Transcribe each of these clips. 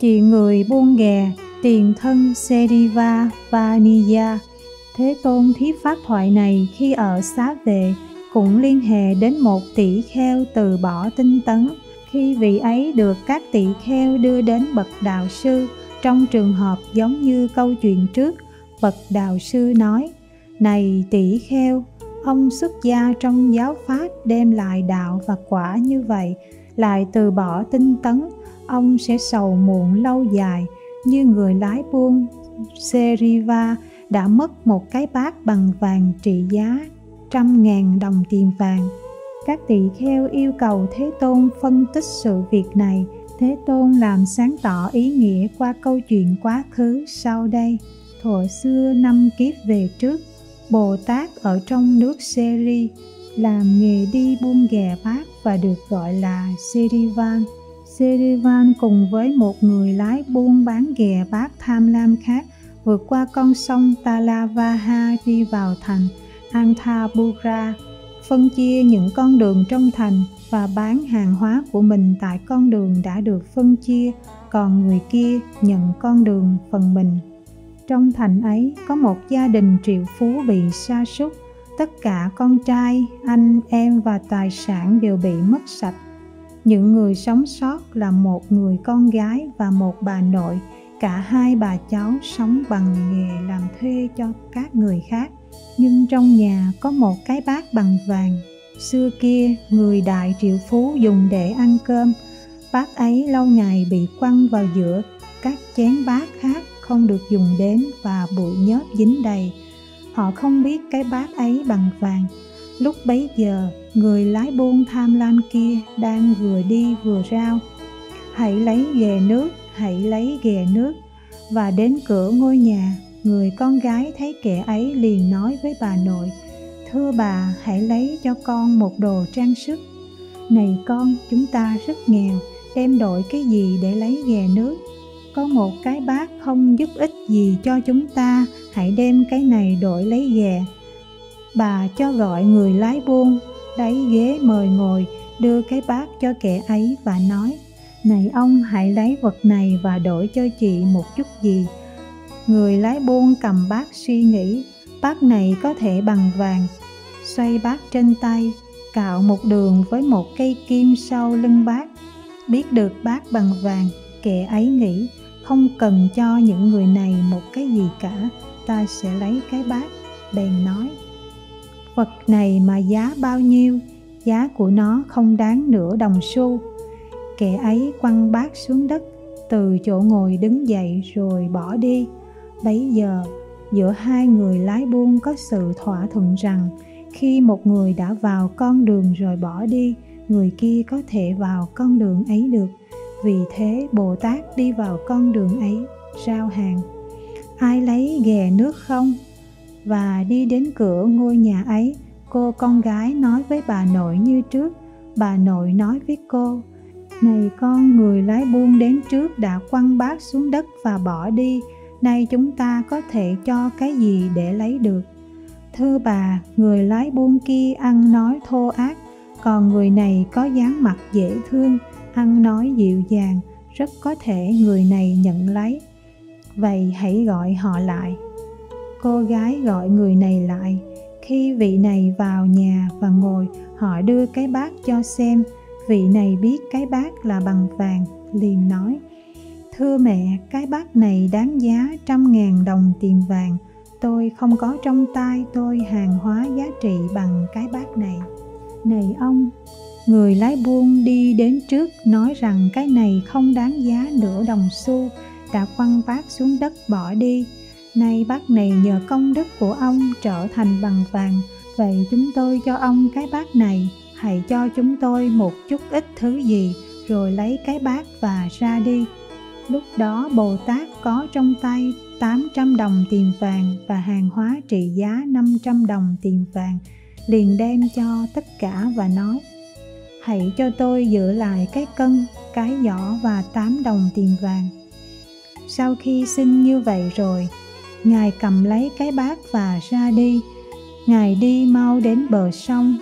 chị người buôn ghè, tiền thân Seriva Vaniya Thế Tôn thuyết pháp thoại này khi ở xá về, cũng liên hệ đến một tỷ kheo từ bỏ tinh tấn. Khi vị ấy được các tỷ kheo đưa đến bậc đạo sư, trong trường hợp giống như câu chuyện trước, bậc đạo sư nói, này tỷ kheo, ông xuất gia trong giáo pháp đem lại đạo và quả như vậy, lại từ bỏ tinh tấn ông sẽ sầu muộn lâu dài như người lái buôn Seriva đã mất một cái bát bằng vàng trị giá trăm ngàn đồng tiền vàng. Các tỳ kheo yêu cầu Thế Tôn phân tích sự việc này. Thế Tôn làm sáng tỏ ý nghĩa qua câu chuyện quá khứ sau đây. Thuở xưa năm kiếp về trước, Bồ Tát ở trong nước Seri làm nghề đi buôn ghè bát và được gọi là Serivan. Serivan cùng với một người lái buôn bán ghè bát tham lam khác vượt qua con sông Talavaha đi vào thành Anthabura, phân chia những con đường trong thành và bán hàng hóa của mình tại con đường đã được phân chia, còn người kia nhận con đường phần mình. Trong thành ấy có một gia đình triệu phú bị sa sút, tất cả con trai, anh, em và tài sản đều bị mất sạch. Những người sống sót là một người con gái và một bà nội, cả hai bà cháu sống bằng nghề làm thuê cho các người khác. Nhưng trong nhà có một cái bát bằng vàng. Xưa kia người đại triệu phú dùng để ăn cơm. Bát ấy lâu ngày bị quăng vào giữa. Các chén bát khác không được dùng đến và bụi nhớp dính đầy. Họ không biết cái bát ấy bằng vàng. Lúc bấy giờ người lái buôn tham lam kia đang vừa đi vừa rao. Hãy lấy ghè nước, hãy lấy ghè nước. Và đến cửa ngôi nhà, người con gái thấy kẻ ấy liền nói với bà nội, thưa bà, hãy lấy cho con một đồ trang sức. Này con, chúng ta rất nghèo đem đổi cái gì để lấy ghè nước? Có một cái bát không giúp ích gì cho chúng ta, hãy đem cái này đổi lấy ghè. Bà cho gọi người lái buôn lấy ghế mời ngồi, đưa cái bát cho kẻ ấy và nói, này ông, hãy lấy vật này và đổi cho chị một chút gì. Người lái buôn cầm bát suy nghĩ, bát này có thể bằng vàng. Xoay bát trên tay, cạo một đường với một cây kim sau lưng bát. Biết được bát bằng vàng, kẻ ấy nghĩ, không cần cho những người này một cái gì cả, ta sẽ lấy cái bát. Bèn nói vật này mà giá bao nhiêu, giá của nó không đáng nửa đồng xu. Kẻ ấy quăng bát xuống đất, từ chỗ ngồi đứng dậy rồi bỏ đi. Bấy giờ, giữa hai người lái buôn có sự thỏa thuận rằng, khi một người đã vào con đường rồi bỏ đi, người kia có thể vào con đường ấy được. Vì thế bồ tát đi vào con đường ấy, giao hàng. Ai lấy ghè nước không? Và đi đến cửa ngôi nhà ấy, cô con gái nói với bà nội như trước. Bà nội nói với cô, này con, người lái buôn đến trước đã quăng bát xuống đất và bỏ đi. Nay chúng ta có thể cho cái gì để lấy được? Thưa bà, người lái buôn kia ăn nói thô ác, còn người này có dáng mặt dễ thương, ăn nói dịu dàng, rất có thể người này nhận lấy. Vậy hãy gọi họ lại cô gái gọi người này lại khi vị này vào nhà và ngồi họ đưa cái bát cho xem vị này biết cái bát là bằng vàng liền nói Thưa mẹ, cái bát này đáng giá trăm ngàn đồng tiền vàng. Tôi không có trong tay tôi hàng hóa giá trị bằng cái bát này. Này ông, người lái buôn đi đến trước nói rằng cái này không đáng giá nửa đồng xu, đã quăng bát xuống đất bỏ đi. Nay bát này nhờ công đức của ông trở thành bằng vàng, vậy chúng tôi cho ông cái bát này, hãy cho chúng tôi một chút ít thứ gì, rồi lấy cái bát và ra đi. Lúc đó Bồ Tát có trong tay 800 đồng tiền vàng và hàng hóa trị giá 500 đồng tiền vàng, liền đem cho tất cả và nói Hãy cho tôi giữ lại cái cân, cái giỏ và 8 đồng tiền vàng. Sau khi xin như vậy rồi, Ngài cầm lấy cái bát và ra đi. Ngài đi mau đến bờ sông,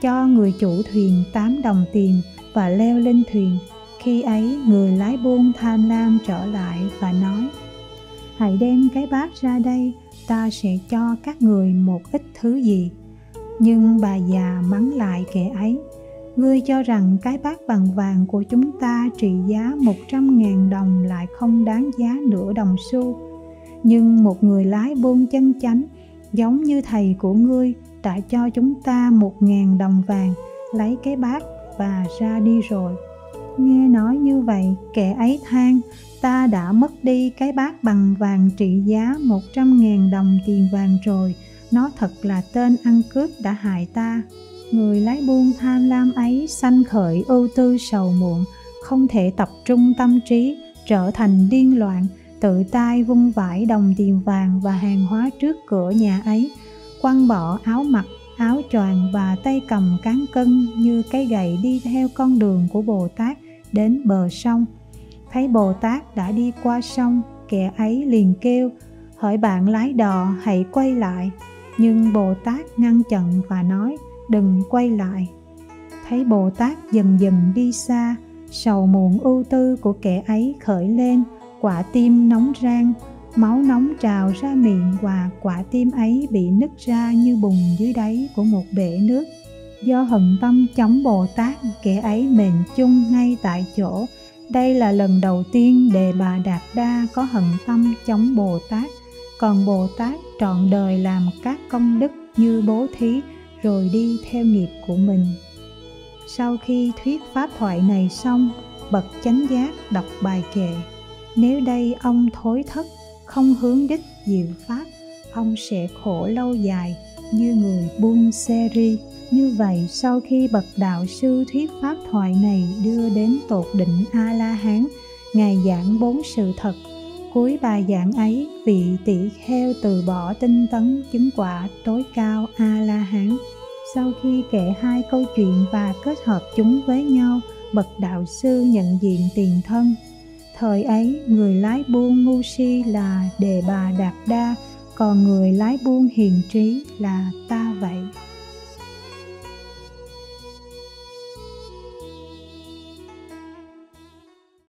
cho người chủ thuyền 8 đồng tiền và leo lên thuyền. Khi ấy người lái buôn tham lam trở lại và nói hãy đem cái bát ra đây ta sẽ cho các người một ít thứ gì. Nhưng bà già mắng lại kẻ ấy ngươi cho rằng cái bát bằng vàng của chúng ta trị giá một trăm ngàn đồng lại không đáng giá nửa đồng xu nhưng một người lái buôn chân chánh, giống như thầy của ngươi, đã cho chúng ta một ngàn đồng vàng, lấy cái bát và ra đi rồi. Nghe nói như vậy, kẻ ấy than, ta đã mất đi cái bát bằng vàng trị giá một trăm ngàn đồng tiền vàng rồi, nó thật là tên ăn cướp đã hại ta. Người lái buôn tham lam ấy sanh khởi ưu tư sầu muộn, không thể tập trung tâm trí, trở thành điên loạn tự tay vung vải đồng tiền vàng và hàng hóa trước cửa nhà ấy, quăng bỏ áo mặc, áo choàng và tay cầm cán cân như cái gậy đi theo con đường của bồ tát đến bờ sông. Thấy bồ tát đã đi qua sông, kẻ ấy liền kêu, hỏi bạn lái đò, hãy quay lại. Nhưng bồ tát ngăn chặn và nói, đừng quay lại. Thấy bồ tát dần dần đi xa, sầu muộn ưu tư của kẻ ấy khởi lên quả tim nóng rang, máu nóng trào ra miệng và quả tim ấy bị nứt ra như bùn dưới đáy của một bể nước. Do hận tâm chống bồ tát, kẻ ấy mền chung ngay tại chỗ. Đây là lần đầu tiên đề bà đạt đa có hận tâm chống bồ tát. Còn bồ tát trọn đời làm các công đức như bố thí, rồi đi theo nghiệp của mình. Sau khi thuyết pháp thoại này xong, bậc chánh giác đọc bài kệ nếu đây ông thối thất, không hướng đích diệu pháp, ông sẽ khổ lâu dài như người buông xe ri như vậy, sau khi bậc đạo sư thuyết pháp thoại này đưa đến tột đỉnh a la hán ngài giảng bốn sự thật. Cuối bài giảng ấy, vị tỷ kheo từ bỏ tinh tấn chứng quả tối cao a la hán sau khi kể hai câu chuyện và kết hợp chúng với nhau, bậc đạo sư nhận diện tiền thân thời ấy, người lái buôn ngu si là đề bà đạt đa, còn người lái buôn hiền trí là ta vậy.